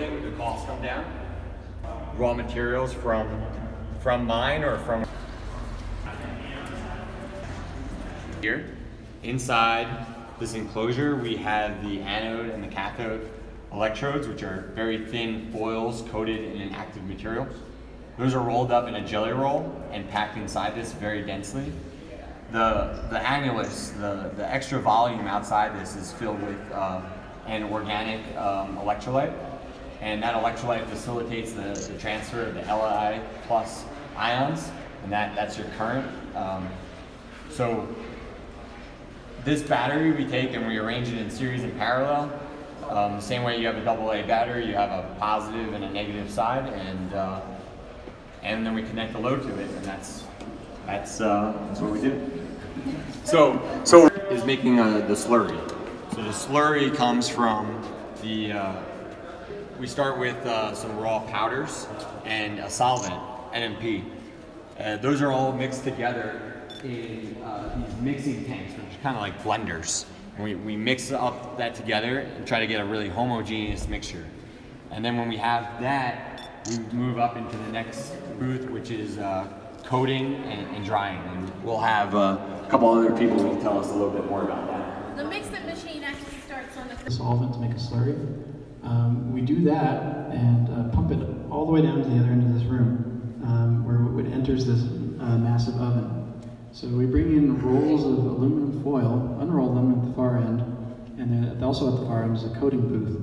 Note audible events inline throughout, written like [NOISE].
building, the costs come down. Raw materials from from mine or from here. Inside this enclosure, we have the anode and the cathode electrodes, which are very thin foils coated in an active material. Those are rolled up in a jelly roll and packed inside this very densely. The, the annulus, the, the extra volume outside this is filled with uh, an organic um, electrolyte. And that electrolyte facilitates the, the transfer of the Li plus ions, and that, that's your current. Um, so this battery we take and we arrange it in series and parallel. Um, same way you have a double A battery, you have a positive and a negative side, and uh, and then we connect the load to it, and that's that's uh, that's what we do. So so is making uh, the slurry. So the slurry comes from the. Uh, we start with uh, some raw powders and a solvent, NMP. Uh, those are all mixed together in uh, these mixing tanks, which are kind of like blenders. And we, we mix up that together and try to get a really homogeneous mixture. And then when we have that, we move up into the next booth, which is uh, coating and, and, drying. And we'll have uh, a couple other people who can tell us a little bit more about that. The mixing machine actually starts on the solvent to make a slurry. Um, we do that and uh, pump it all the way down to the other end of this room, um, where it enters this uh, massive oven. So we bring in rolls of aluminum foil, unroll them at the far end, and also at the far end is a coating booth.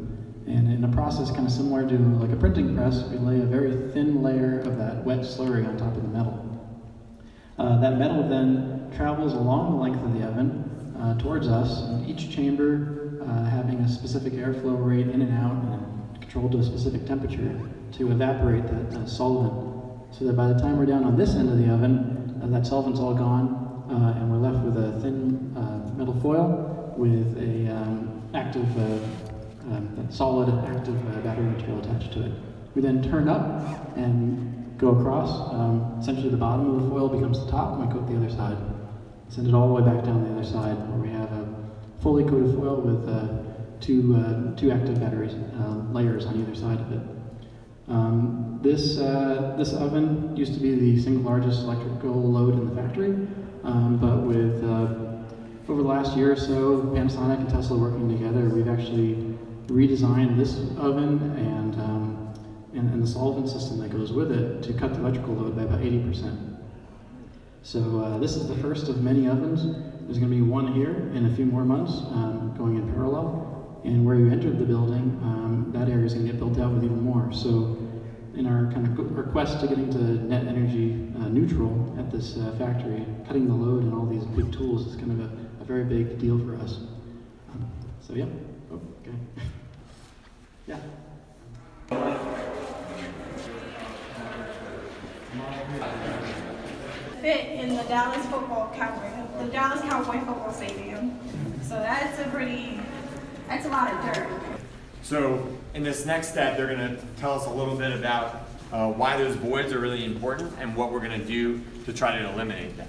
And in a process kind of similar to like a printing press, we lay a very thin layer of that wet slurry on top of the metal. Uh, that metal then travels along the length of the oven uh, towards us, and each chamber uh, having a specific airflow rate in and out and controlled to a specific temperature to evaporate that uh, solvent. So that by the time we're down on this end of the oven, uh, that solvent's all gone, uh, and we're left with a thin metal foil with a um, active um, solid active battery material attached to it. We then turn up and go across. Um, essentially the bottom of the foil becomes the top and we coat the other side. Send it all the way back down the other side where we have fully coated foil with uh, two, uh, two active batteries uh, layers on either side of it. Um, this, uh, this oven used to be the single largest electrical load in the factory, um, but with uh, over the last year or so, Panasonic and Tesla working together, we've actually redesigned this oven and, um, and, and, the solvent system that goes with it to cut the electrical load by about 80%. So uh, this is the first of many ovens. There's going to be one here in a few more months um, going in parallel. And where you entered the building, um, that area is going to get built out with even more. So in our kind of request to getting to net energy uh, neutral at this uh, factory, cutting the load and all these big tools is kind of a, a very big deal for us. Um, so yeah, oh, okay. [LAUGHS] Yeah. Fit in the Dallas football Cowboy, the Dallas Cowboy football stadium. So that's a pretty, that's a lot of dirt. So in this next step, they're going to tell us a little bit about uh, why those voids are really important and what we're going to do to try to eliminate them.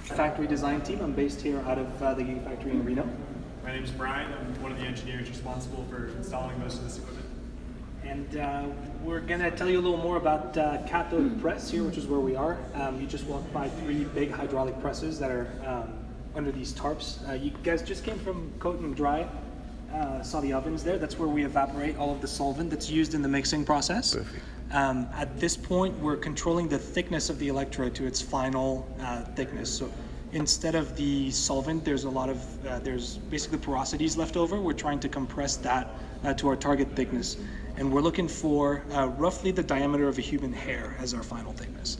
Factory design team. I'm based here out of uh, the Gigafactory in Reno. My name is Brian. I'm one of the engineers responsible for installing most of this equipment. And uh, we're going to tell you a little more about uh, cathode press here, which is where we are. Um, you just walked by three big hydraulic presses that are um, under these tarps. Uh, you guys just came from coat and dry. Uh, saw the ovens there. That's where we evaporate all of the solvent that's used in the mixing process. Um, at this point, we're controlling the thickness of the electrode to its final uh, thickness. So instead of the solvent, there's a lot of, uh, there's basically porosities left over. We're trying to compress that uh, to our target thickness. And we're looking for uh, roughly the diameter of a human hair as our final thickness.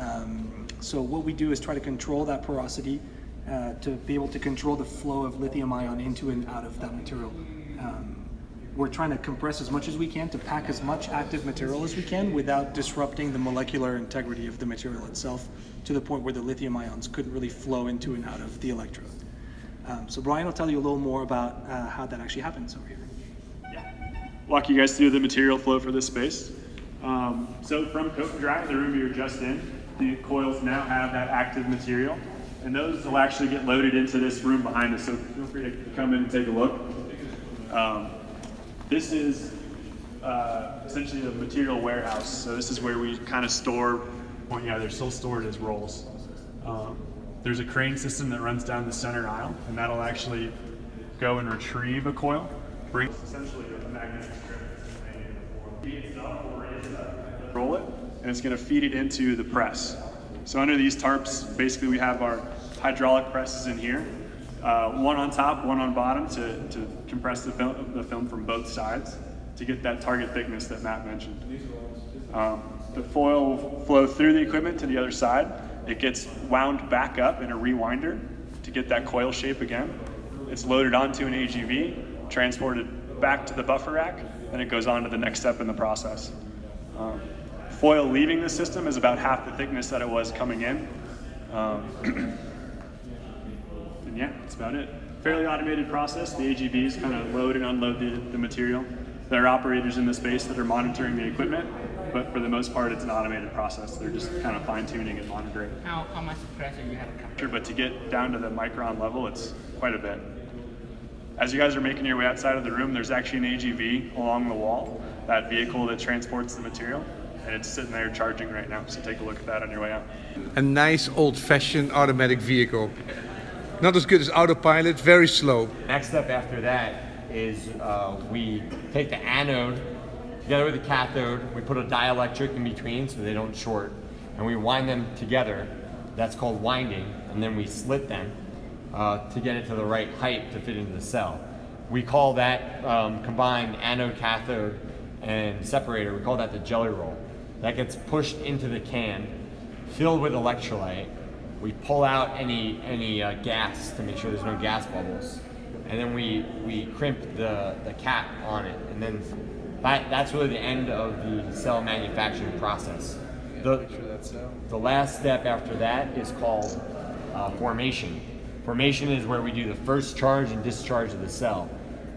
Um, so what we do is try to control that porosity uh, to be able to control the flow of lithium ion into and out of that material. Um, we're trying to compress as much as we can to pack as much active material as we can without disrupting the molecular integrity of the material itself to the point where the lithium ions couldn't really flow into and out of the electrode. Um, so Brian will tell you a little more about uh, how that actually happens over here. Walk you guys through the material flow for this space. Um, so from coat and dry, the room you were just in, the coils now have that active material, and those will actually get loaded into this room behind us. So feel free to come in and take a look. Um, this is uh, essentially a material warehouse. So this is where we kind of store, well, yeah, they're still stored as rolls. Um, there's a crane system that runs down the center aisle, and that'll actually go and retrieve a coil, bring essentially a magnetic strip roll it, and it's going to feed it into the press. So under these tarps, basically we have our hydraulic presses in here, uh, one on top, one on bottom to, to compress the film, the film from both sides to get that target thickness that Matt mentioned. Um, the foil will flow through the equipment to the other side. It gets wound back up in a rewinder to get that coil shape again. It's loaded onto an AGV, transported back to the buffer rack, and it goes on to the next step in the process. Um, foil leaving the system is about half the thickness that it was coming in. Um, [CLEARS THROAT] and yeah, that's about it. Fairly automated process. The AGVs kind of load and unload the, the material. There are operators in the space that are monitoring the equipment, but for the most part, it's an automated process. They're just kind of fine tuning and monitoring. How, how much pressure you have to come? But to get down to the micron level, it's quite a bit. As you guys are making your way outside of the room, there's actually an AGV along the wall, that vehicle that transports the material, and it's sitting there charging right now. So take a look at that on your way out. A nice old-fashioned automatic vehicle. Not as good as autopilot, very slow. Next step after that is uh, we take the anode together with the cathode, we put a dielectric in between so they don't short, and we wind them together. That's called winding, and then we slit them uh, to get it to the right height to fit into the cell. We call that um, combined anode cathode and separator, we call that the jelly roll. That gets pushed into the can, filled with electrolyte. We pull out any, any uh, gas to make sure there's no gas bubbles. And then we, we crimp the, the cap on it. And then that, that's really the end of the cell manufacturing process. The, the last step after that is called uh, formation. Formation is where we do the first charge and discharge of the cell.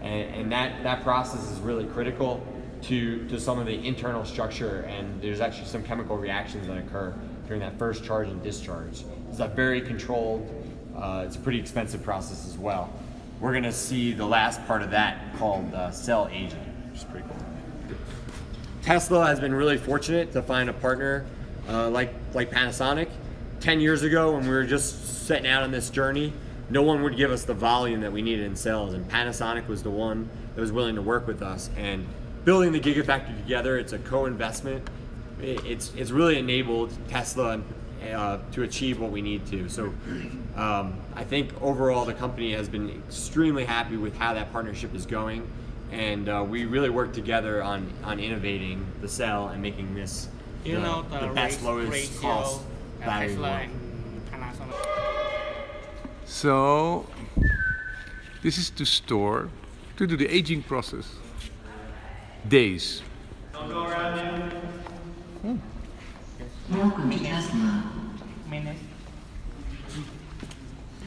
And, and that, that process is really critical to, to some of the internal structure and there's actually some chemical reactions that occur during that first charge and discharge. It's a very controlled, uh, it's a pretty expensive process as well. We're gonna see the last part of that called uh, cell aging, which is pretty cool. Tesla has been really fortunate to find a partner uh, like, like Panasonic. 10 years ago when we were just setting out on this journey, no one would give us the volume that we needed in sales and Panasonic was the one that was willing to work with us and building the Gigafactory together, it's a co-investment. It's, it's really enabled Tesla uh, to achieve what we need to. So um, I think overall the company has been extremely happy with how that partnership is going. And uh, we really work together on, on innovating the cell and making this You the, know the, the best lowest ratio, cost battery Tesla one. So, this is to store, to do the aging process. Days. Welcome to Tesla. Minutes.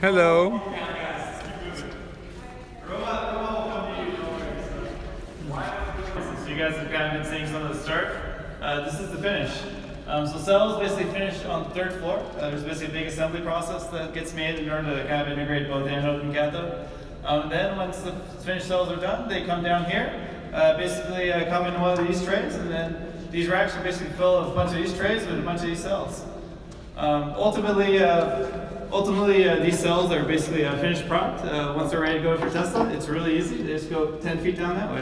Hello. So you guys have kind of been seeing some of the start. Uh, this is the finish. Um, so cells basically finish on the third floor. Uh, there's basically a big assembly process that gets made in order to kind of integrate both anode and cathode. Um, then once the finished cells are done, they come down here. Uh, basically uh, come in one of these trays, and then these racks are basically filled with a bunch of these trays with a bunch of these cells. Um, ultimately, uh, ultimately uh, these cells are basically a finished product. Uh, once they're ready to go for Tesla, it's really easy. They just go 10 feet down that way.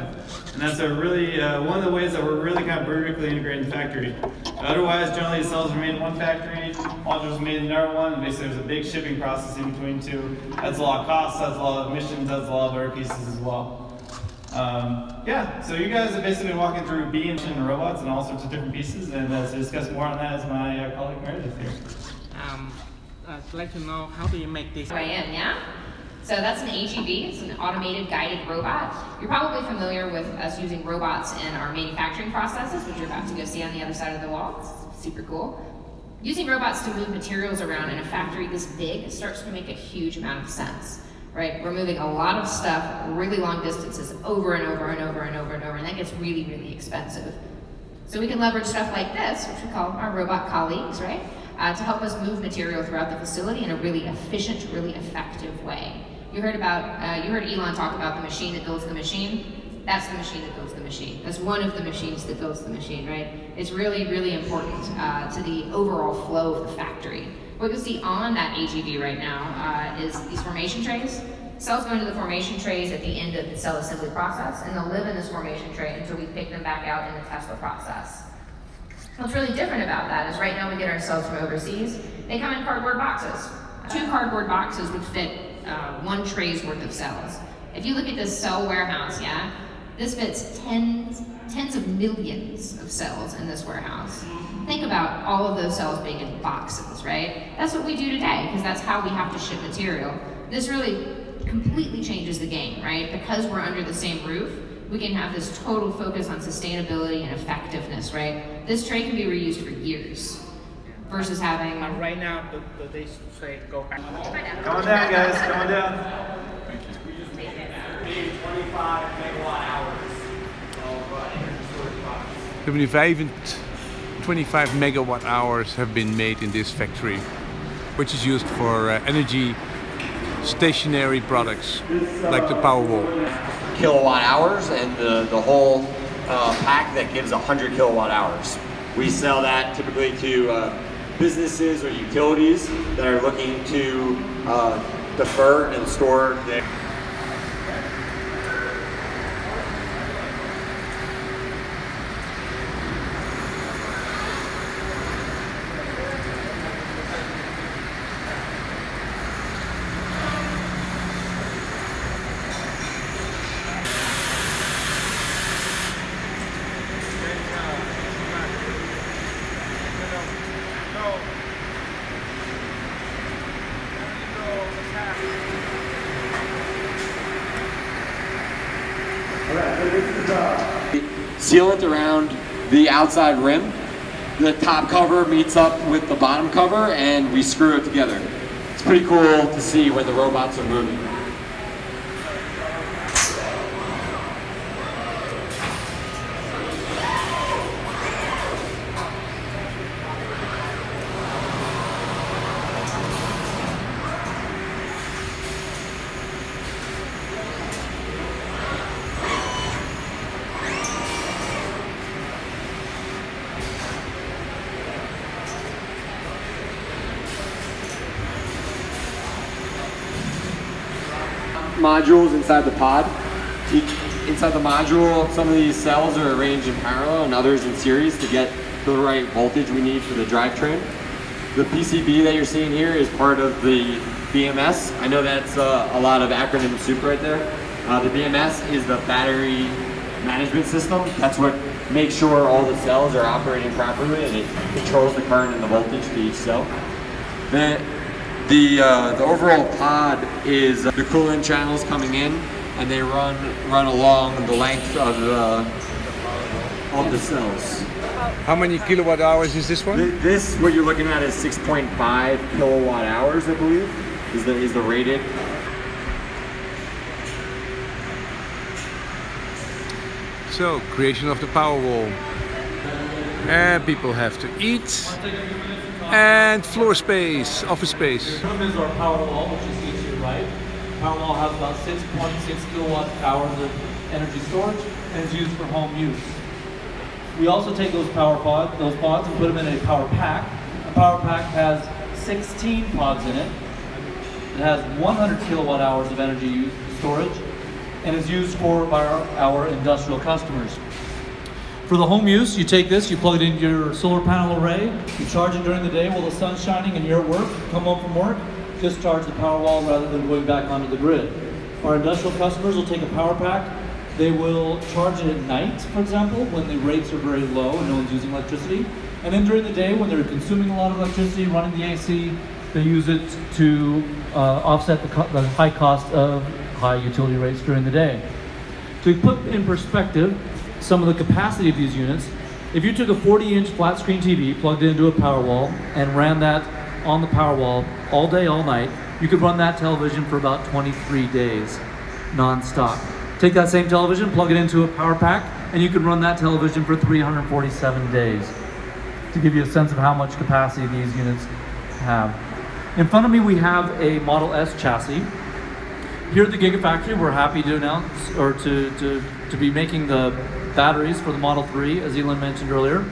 And that's a really, uh, one of the ways that we're really kind of vertically integrating the factory. Otherwise, generally the cells are made in one factory, modules made in another one, and basically there's a big shipping process in between two. That's a lot of costs, that's a lot of emissions, that's a lot of other pieces as well. Um, yeah, so you guys have basically been walking through B and robots and all sorts of different pieces, and uh, to discuss more on that is my uh, colleague Meredith here. Um, I'd like to know how do you make this? I am, yeah? So that's an AGV, it's an automated guided robot. You're probably familiar with us using robots in our manufacturing processes, which you're about to go see on the other side of the wall. It's super cool. Using robots to move materials around in a factory this big starts to make a huge amount of sense, right? We're moving a lot of stuff really long distances over and over and over and over and over, and that gets really, really expensive. So we can leverage stuff like this, which we call our robot colleagues, right? Uh, to help us move material throughout the facility in a really efficient, really effective way. You heard about, uh, you heard Elon talk about the machine that builds the machine. That's the machine that builds the machine. That's one of the machines that builds the machine, right? It's really, really important uh, to the overall flow of the factory. What you'll see on that AGV right now uh, is these formation trays. Cells go into the formation trays at the end of the cell assembly process, and they'll live in this formation tray until we pick them back out in the Tesla process. What's really different about that is right now we get our cells from overseas. They come in cardboard boxes. Two cardboard boxes would fit uh, one tray's worth of cells. If you look at this cell warehouse, yeah, this fits tens, tens of millions of cells in this warehouse. Think about all of those cells being in boxes, right? That's what we do today, because that's how we have to ship material. This really completely changes the game, right? Because we're under the same roof, we can have this total focus on sustainability and effectiveness, right? This tray can be reused for years versus having. Uh, right now, the, the, they say go back. Come on down, guys. Come on down. 25 megawatt hours of energy 25 25 megawatt hours have been made in this factory, which is used for uh, energy stationary products like the Powerwall. Kilowatt hours and the, the whole uh, pack that gives 100 kilowatt hours. We sell that typically to uh, businesses or utilities that are looking to uh, defer and store their sealant around the outside rim. The top cover meets up with the bottom cover and we screw it together. It's pretty cool to see when the robots are moving. Modules inside the pod. Inside the module, some of these cells are arranged in parallel and others in series to get the right voltage we need for the drivetrain. The PCB that you're seeing here is part of the BMS. I know that's uh, a lot of acronym soup right there. Uh, the BMS is the battery management system. That's what makes sure all the cells are operating properly and it controls the current and the voltage to each cell. Then the, uh, the overall pod is uh, the coolant channels coming in and they run run along the length of the, of the cells. How many kilowatt hours is this one? This, what you're looking at is 6.5 kilowatt hours, I believe, is the, is the rated. So, creation of the Powerwall. And people have to eat. And floor space, office space. Here is our Powerwall, which you see to your right. Powerwall has about 6.6 kilowatt hours of energy storage and is used for home use. We also take those power pod, those pods and put them in a power pack. A power pack has 16 pods in it. It has 100 kilowatt hours of energy storage and is used for our, our industrial customers. For the home use, you take this, you plug it into your solar panel array, you charge it during the day while the sun's shining and you're at work, come home from work, discharge the power wall rather than going back onto the grid. Our industrial customers will take a power pack, they will charge it at night, for example, when the rates are very low and no one's using electricity. And then during the day, when they're consuming a lot of electricity, running the AC, they use it to uh, offset the, the high cost of high utility rates during the day. To put in perspective some of the capacity of these units, if you took a 40-inch flat screen TV, plugged it into a Powerwall, and ran that on the Powerwall all day, all night, you could run that television for about 23 days, non-stop. Take that same television, plug it into a power pack, and you could run that television for 347 days. To give you a sense of how much capacity these units have. In front of me, we have a Model S chassis. Here at the Gigafactory, we're happy to announce or to, to to be making the batteries for the Model 3, as Elon mentioned earlier.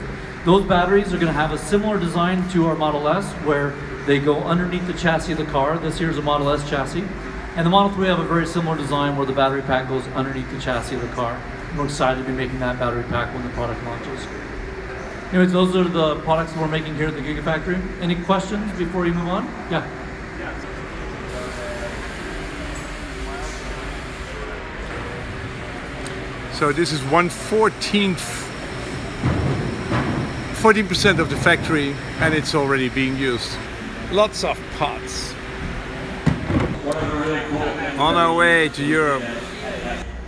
Those batteries are going to have a similar design to our Model S, where they go underneath the chassis of the car. This here is a Model S chassis. And the Model 3 have a very similar design where the battery pack goes underneath the chassis of the car. We're excited to be making that battery pack when the product launches. Anyways, those are the products we're making here at the Gigafactory. Any questions before you move on? Yeah. So this is one fourteenth, fourteen percent of the factory, and it's already being used. Lots of pots. On our way to Europe.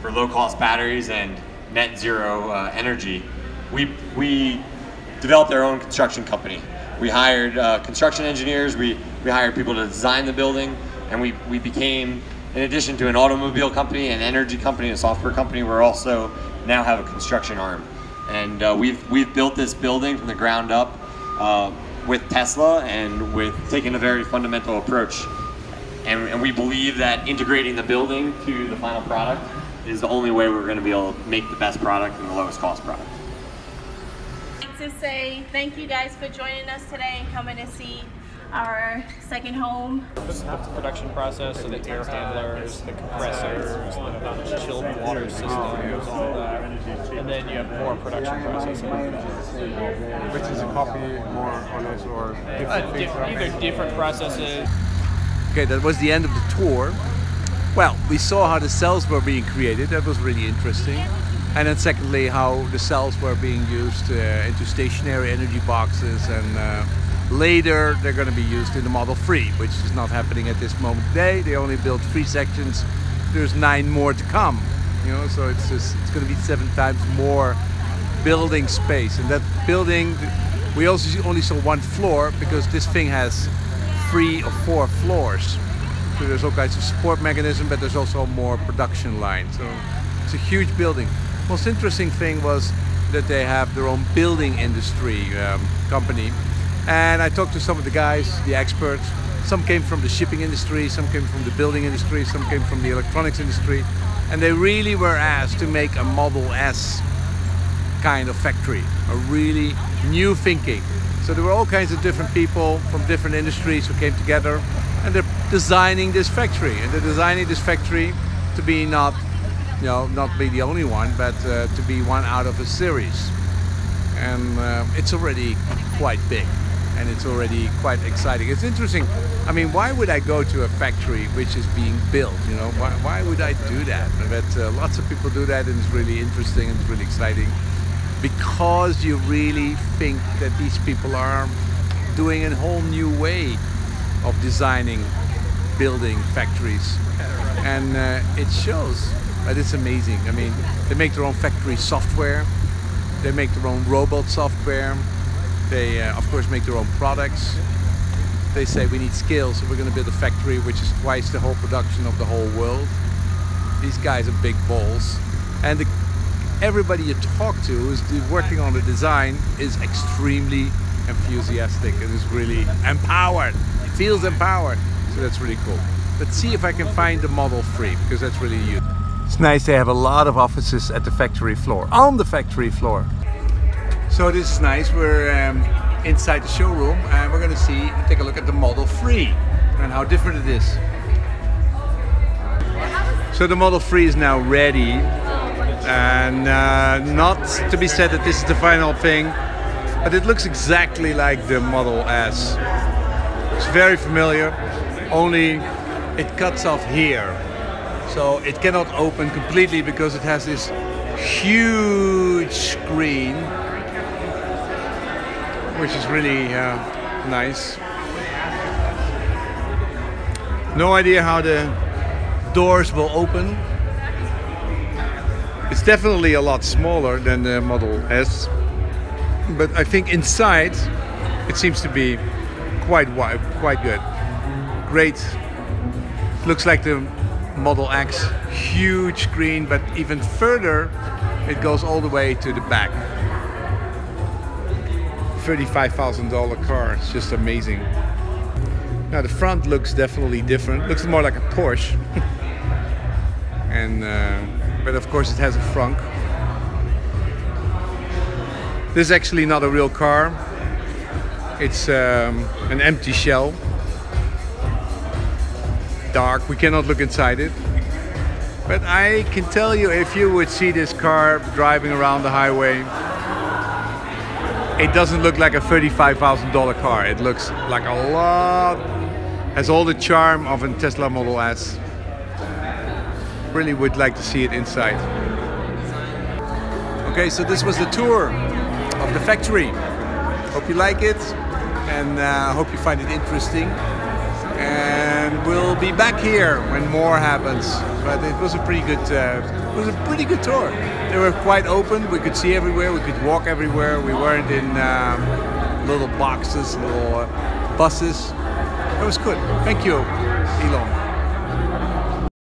For low-cost batteries and net zero uh, energy, we we developed our own construction company. We hired uh, construction engineers. We we hired people to design the building, and we we became in addition to an automobile company, an energy company, a software company, we're also now have a construction arm. And uh, we've, we've built this building from the ground up uh, with Tesla and with taking a very fundamental approach. And, and we believe that integrating the building to the final product is the only way we're going to be able to make the best product and the lowest cost product. To say thank you guys for joining us today and coming to see our second home. The production process, so the air handlers, the compressors, the chilled water systems, all that. And then you have more production processes. Which is a copy, more or less, or Uh, di- either different processes. Okay, that was the end of the tour. Well, we saw how the cells were being created. That was really interesting. And then secondly, how the cells were being used uh, into stationary energy boxes and uh, later they're going to be used in the Model 3, which is not happening at this moment today. They only built three sections. There's nine more to come. You know, so it's just it's going to be seven times more building space. And that building, we also only saw one floor because this thing has three or four floors. So there's all kinds of support mechanism, but there's also more production line. So it's a huge building. Most interesting thing was that they have their own building industry um, company. And I talked to some of the guys, the experts. Some came from the shipping industry, some came from the building industry, some came from the electronics industry. And they really were asked to make a Model S kind of factory, a really new thinking. So there were all kinds of different people from different industries who came together and they're designing this factory. And they're designing this factory to be not, you know, not be the only one, but uh, to be one out of a series. And uh, it's already quite big and it's already quite exciting. It's interesting. I mean, why would I go to a factory which is being built? You know, why, why would I do that? But uh, lots of people do that, and it's really interesting and it's really exciting because you really think that these people are doing a whole new way of designing, building factories, and uh, it shows. But it's amazing. I mean, they make their own factory software. They make their own robot software. They, uh, of course, make their own products. They say we need scale, so we're going to build a factory which is twice the whole production of the whole world. These guys are big balls. And the, everybody you talk to who's working on the design is extremely enthusiastic and is really empowered. Feels empowered. So that's really cool. Let's see if I can find the Model 3 because that's really useful. It's nice they have a lot of offices at the factory floor, on the factory floor. So this is nice. We're um, inside the showroom and we're going to see, take a look at the Model 3 and how different it is. So the Model 3 is now ready and uh, not to be said that this is the final thing, but it looks exactly like the Model S. It's very familiar, only it cuts off here. So it cannot open completely because it has this huge screen which is really uh, nice. No idea how the doors will open. It's definitely a lot smaller than the Model S, but I think inside it seems to be quite wide, quite good. Great. Looks like the Model X, huge screen, but even further, it goes all the way to the back. $35,000 car. It's just amazing. Now the front looks definitely different. Looks more like a Porsche. [LAUGHS] and uh, but of course it has a frunk. This is actually not a real car. It's um, an empty shell. Dark, we cannot look inside it. But I can tell you, if you would see this car driving around the highway, it doesn't look like a $35,000 car. It looks like a lot, has all the charm of a Tesla Model S. Really would like to see it inside. Okay, so this was the tour of the factory. Hope you like it and uh, hope you find it interesting. And we'll be back here when more happens. But it was a pretty good, uh, it was a pretty good tour. They were quite open. We could see everywhere. We could walk everywhere. We weren't in um, little boxes, little uh, buses. It was good. Thank you, Elon.